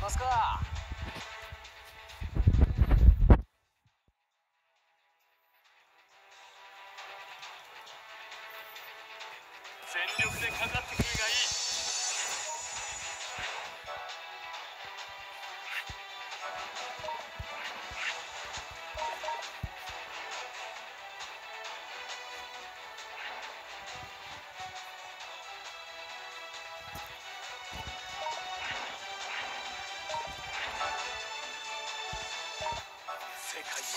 莫斯科！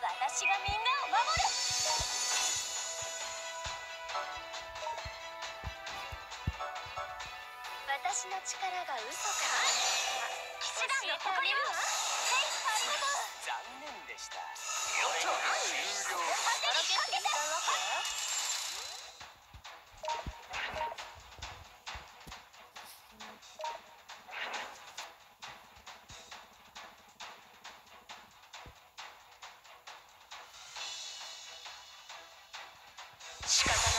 私がみんなを守る。私の力が嘘か。騎士団の誇りは？残念でした。Chicago.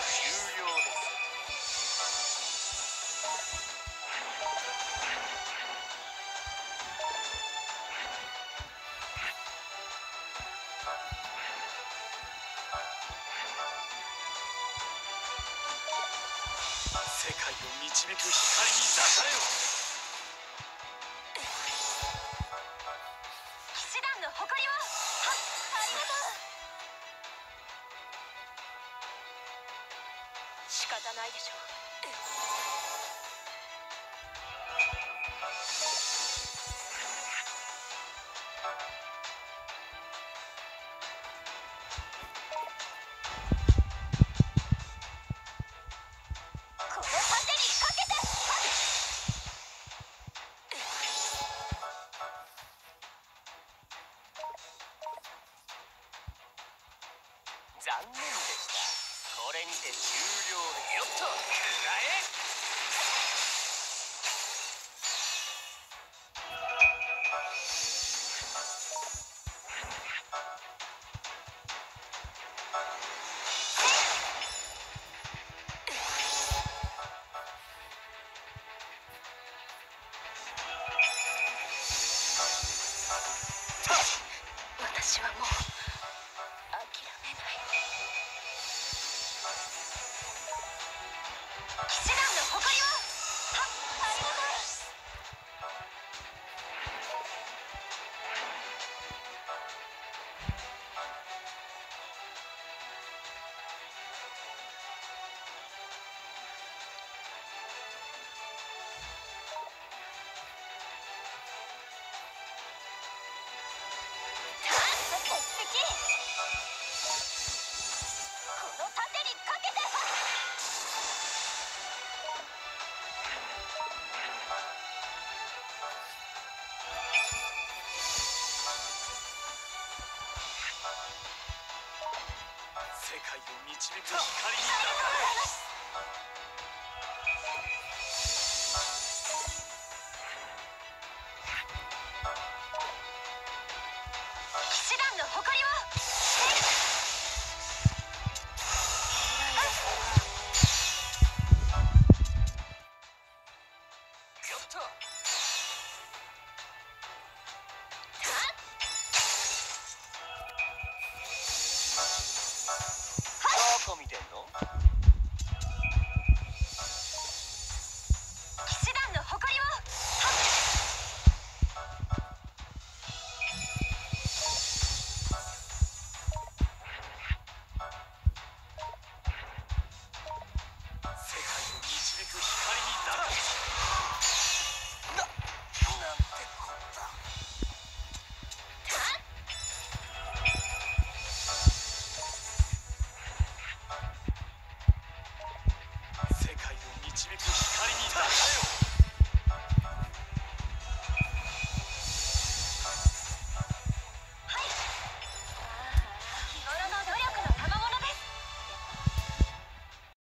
世界を導く光に出されよないでしょう。これにて終了よっと。食らえ世界を導く光に流れ